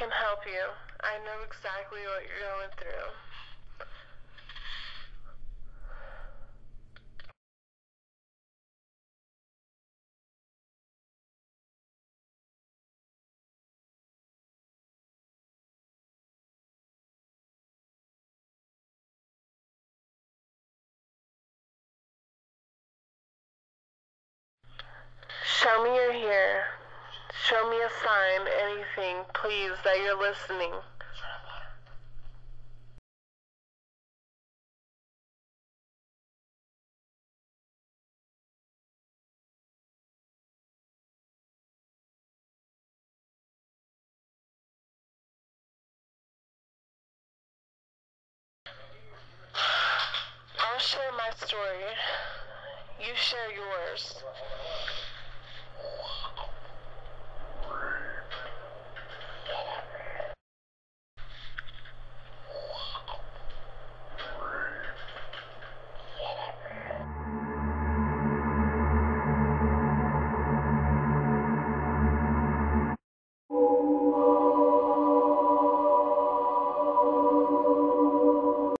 can help you. I know exactly what you're going through. Show me you're here. Sign, anything, please, that you're listening. I'll share my story. You share yours.